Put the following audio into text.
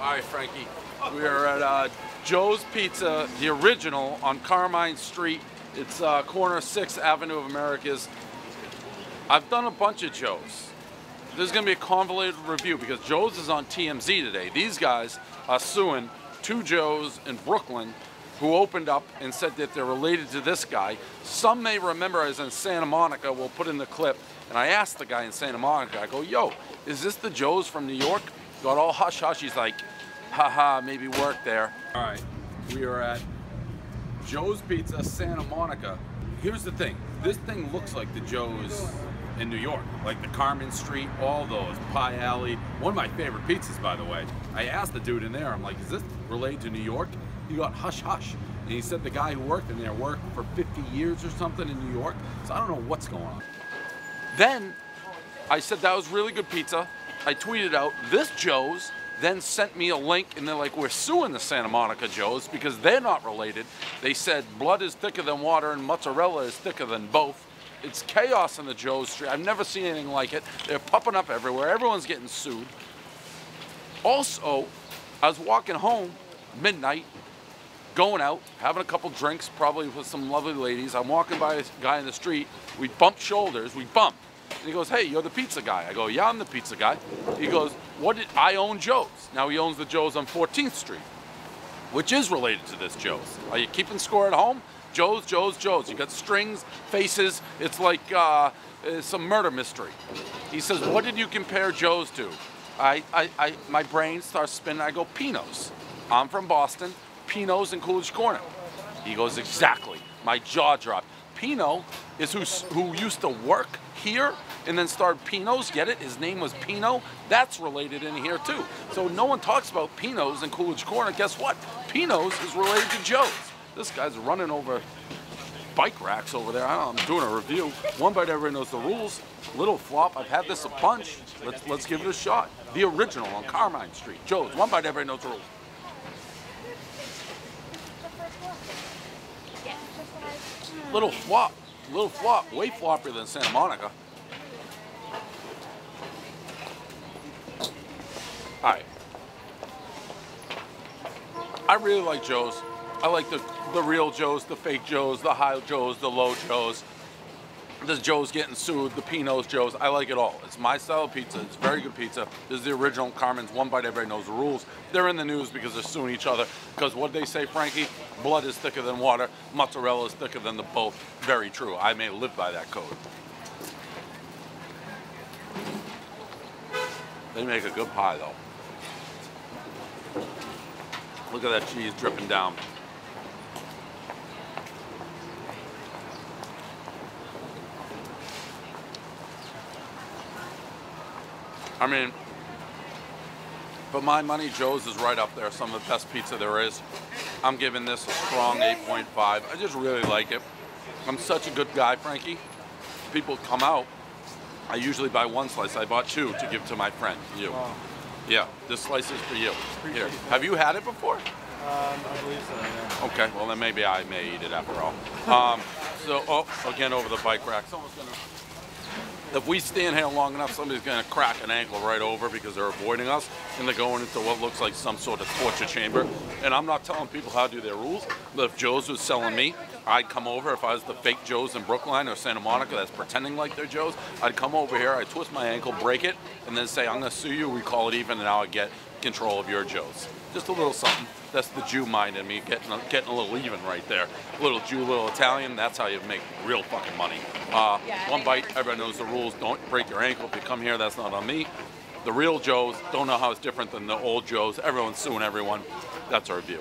Frankie. We are at uh, Joe's Pizza, the original on Carmine Street. It's uh, corner 6th Avenue of Americas. I've done a bunch of Joe's. This is going to be a convoluted review because Joe's is on TMZ today. These guys are suing two Joe's in Brooklyn who opened up and said that they're related to this guy. Some may remember as in Santa Monica, we'll put in the clip, and I asked the guy in Santa Monica, I go, yo, is this the Joe's from New York? Got all hush hush. He's like, haha, maybe work there. All right, we are at Joe's Pizza, Santa Monica. Here's the thing, this thing looks like the Joe's in New York, like the Carmine Street, all those, Pie Alley. One of my favorite pizzas, by the way. I asked the dude in there, I'm like, is this related to New York? He got hush hush. And he said the guy who worked in there worked for 50 years or something in New York. So I don't know what's going on. Then I said that was really good pizza. I tweeted out, this Joe's then sent me a link and they're like, we're suing the Santa Monica Joes because they're not related. They said blood is thicker than water and mozzarella is thicker than both. It's chaos in the Joe's Street. I've never seen anything like it. They're popping up everywhere. Everyone's getting sued. Also, I was walking home midnight, going out, having a couple drinks, probably with some lovely ladies. I'm walking by a guy in the street. We bump shoulders. We bump. And he goes, hey, you're the pizza guy. I go, yeah, I'm the pizza guy. He goes, what did, I own Joe's. Now he owns the Joe's on 14th Street, which is related to this Joe's. Are you keeping score at home? Joe's, Joe's, Joe's. You got strings, faces. It's like uh, uh, some murder mystery. He says, what did you compare Joe's to? I, I, I, my brain starts spinning. I go, Pino's. I'm from Boston. Pino's in Coolidge Corner. He goes, exactly. My jaw dropped. Pino is who, who used to work here and then started Pino's. Get it? His name was Pino. That's related in here too. So no one talks about Pino's in Coolidge Corner. Guess what? Pino's is related to Joe's. This guy's running over bike racks over there. I don't know, I'm doing a review. One bite everybody knows the rules. Little flop. I've had this a bunch. Let's let's give it a shot. The original on Carmine Street. Joe's. One bite everybody knows the rules. Little flop. Little flop. Way floppier than Santa Monica. Alright. I really like Joe's. I like the the real Joe's, the fake Joe's, the high Joe's, the low Joe's. The Joe's getting sued, the Pino's Joe's. I like it all. It's my style of pizza. It's very good pizza. This is the original Carmine's One Bite. Everybody knows the rules. They're in the news because they're suing each other. Because what they say, Frankie? Blood is thicker than water. Mozzarella is thicker than the both. Very true. I may live by that code. They make a good pie, though. Look at that cheese dripping down. I mean, but my money, Joe's is right up there. Some of the best pizza there is. I'm giving this a strong 8.5. I just really like it. I'm such a good guy, Frankie. People come out. I usually buy one slice. I bought two to give to my friend, you. Wow. Yeah, this slice is for you. Appreciate Here. that. Have you had it before? Um, I believe so, yeah. Okay, well then maybe I may eat it after all. Um, so, oh, again over the bike rack. Someone's gonna. If we stand here long enough, somebody's gonna crack an ankle right over because they're avoiding us, and they're going into what looks like some sort of torture chamber. And I'm not telling people how to do their rules, but if Joe's was selling me, I'd come over. If I was the fake Joe's in Brookline or Santa Monica that's pretending like they're Joe's, I'd come over here, I'd twist my ankle, break it, and then say, I'm gonna sue you. We call it even, and now I get control of your Joe's. Just a little something. That's the Jew mind in me, getting a, getting a little even right there. Little Jew, little Italian, that's how you make real fucking money. Uh, one bite, everybody knows the rules. Don't break your ankle. If you come here, that's not on me. The real Joes don't know how it's different than the old Joes. Everyone's suing everyone. That's our view.